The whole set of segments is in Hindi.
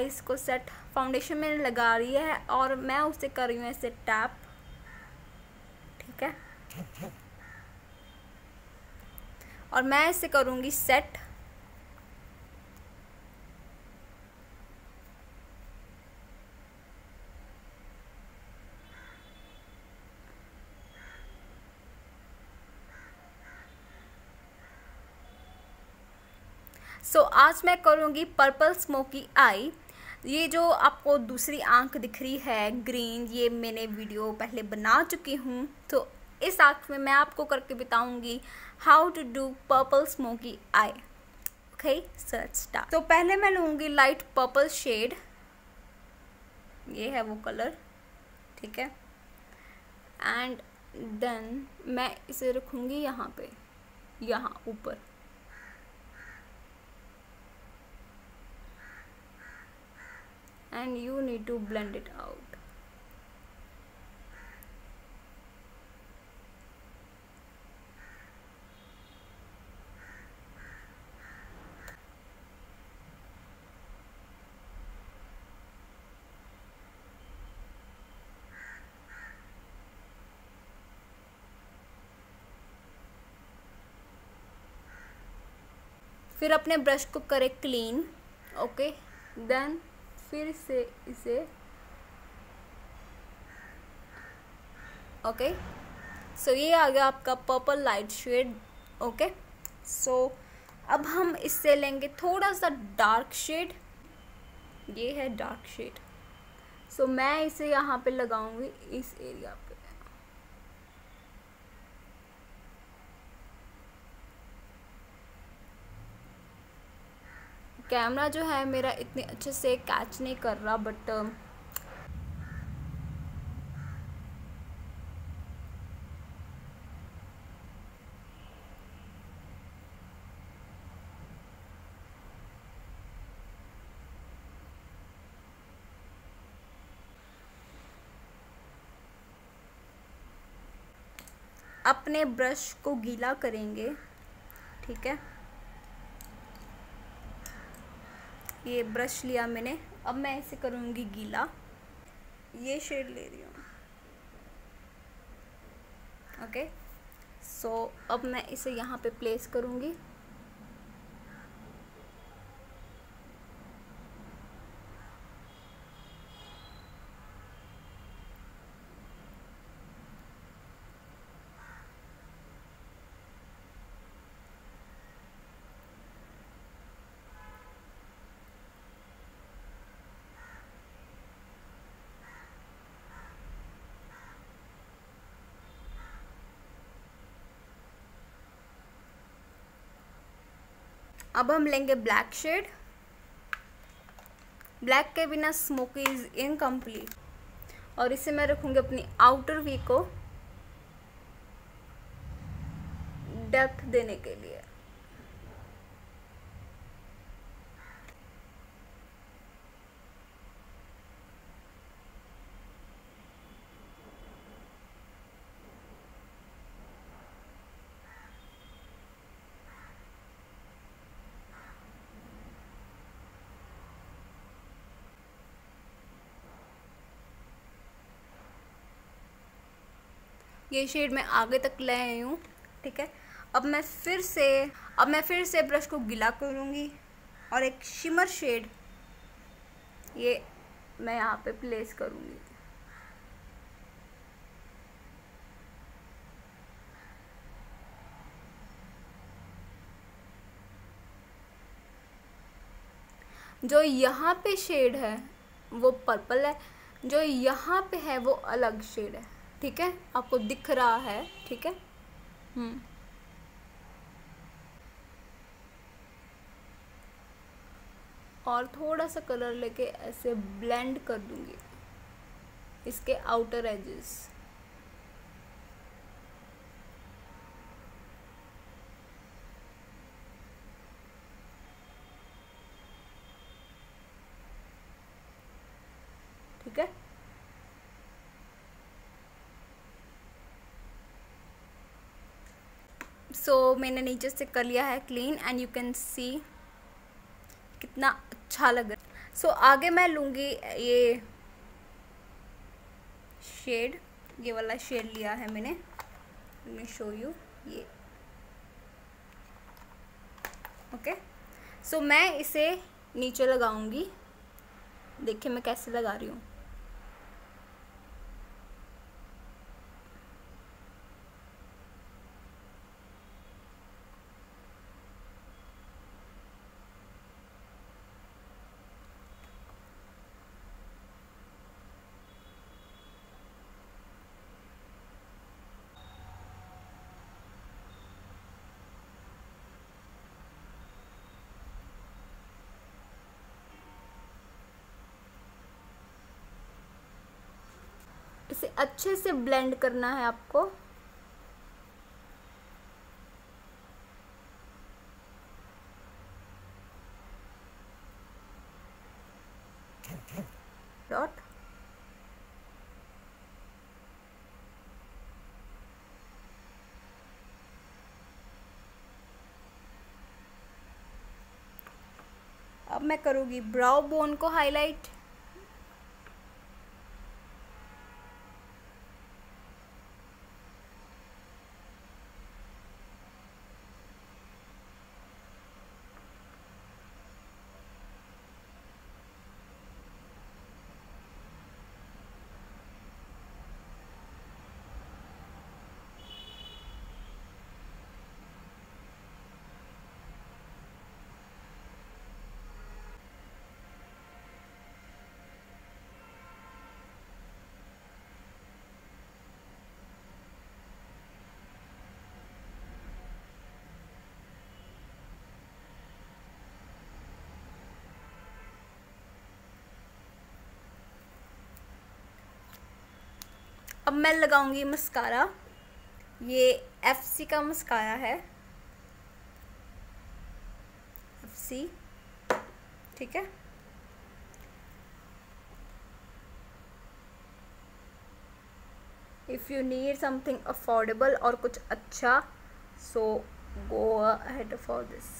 इसको सेट फाउंडेशन मैंने लगा रही है और मैं उसे कर रही हूँ ऐसे टैप ठीक है? और मैं इसे करूँगी सेट सो so, आज मैं करूँगी पर्पल स्मोकी आई ये जो आपको दूसरी आँख दिख रही है ग्रीन ये मैंने वीडियो पहले बना चुकी हूँ। तो इस आँख में मैं आपको करके बताऊँगी how to do purple smoky eye okay search start तो पहले मैं लूँगी लाइट पर्पल शेड ये है वो कलर ठीक है? एंड देन मैं इसे रखूँगी यहाँ पे, यहाँ ऊपर। And you need to blend it out फिर अपने ब्रश को करें क्लीन ओके देन फिर से इसे ओके सो ये आ गया आपका purple light shade okay so अब हम इससे लेंगे थोड़ा सा डार्क शेड ये है डार्क शेड सो मैं इसे यहाँ पे लगाऊँगी इस एरिया पे. कैमरा जो है मेरा इतने अच्छे से कैच नहीं कर रहा बट अपने ब्रश को गीला करेंगे, ठीक है? ये ब्रश लिया मैंने। अब मैं ऐसे करूँगी गीला। ये शेड ले रही हूँ। ओके सो अब मैं इसे यहाँ पे प्लेस करूँगी। अब हम लेंगे ब्लैक शेड ब्लैक के बिना स्मोकी इज़ इनकम्प्लीट और इसे मैं रखूँगी अपनी आउटर वी को डेप्थ देने के लिए. ये शेड मैं आगे तक ले आई हूँ, ठीक है? अब मैं फिर से, अब मैं फिर से ब्रश को गिला करूँगी और एक शिमर शेड ये मैं यहाँ पे प्लेस करूँगी। जो यहाँ पे शेड है, वो पर्पल है, जो यहाँ पे है, वो अलग शेड है। ठीक है? आपको दिख रहा है, ठीक है? हम्म। और थोड़ा सा कलर लेके ऐसे ब्लेंड कर दूँगी। इसके आउटर एजेस ठीक है? सो so, मैंने नीचे से कर लिया है clean and you can see कितना अच्छा लग रहा है। सो so, आगे मैं लूँगी ये शेड ये वाला शेड लिया है मैंने। मैं शो यू ये। Okay okay? सो so, मैं इसे नीचे लगाऊँगी। देखिए मैं कैसे लगा रही हूँ। इसे अच्छे से ब्लेंड करना है आपको। डॉट अब मैं करूँगी ब्राउ बोन को हाईलाइट अब मैं लगाऊँगी मस्कारा। ये एफ़ सी का मस्कारा है। एफ़ सी ठीक है? If you need something affordable और कुछ अच्छा so go ahead for this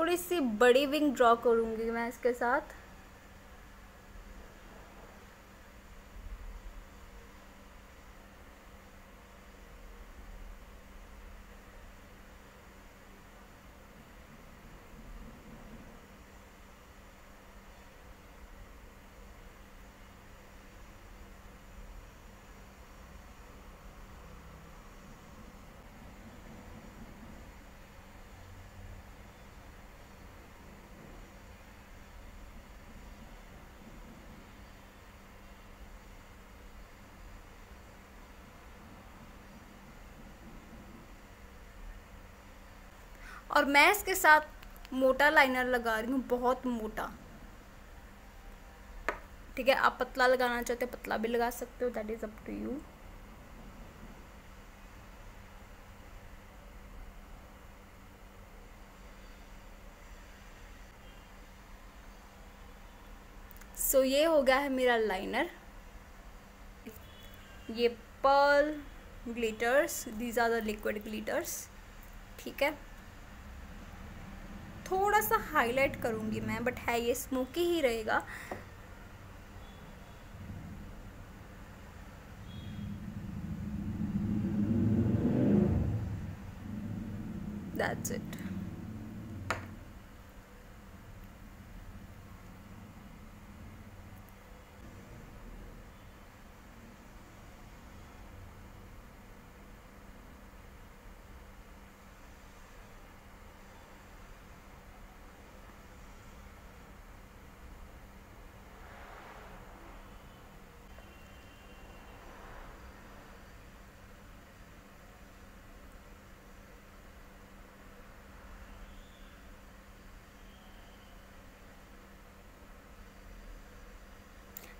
थोड़ी सी बड़ी विंग ड्रॉ करूँगी मैं इसके साथ। और मैं इसके साथ मोटा लाइनर लगा रही हूँ, बहुत मोटा। ठीक है, आप पतला लगाना चाहते हो, पतला भी लगा सकते हो that is up to you so ये हो गया है मेरा लाइनर ये pearl glitters these are the liquid glitters ठीक है। थोड़ा सा हाईलाइट करूँगी मैं बट है ये स्मोकी ही रहेगा। That's it.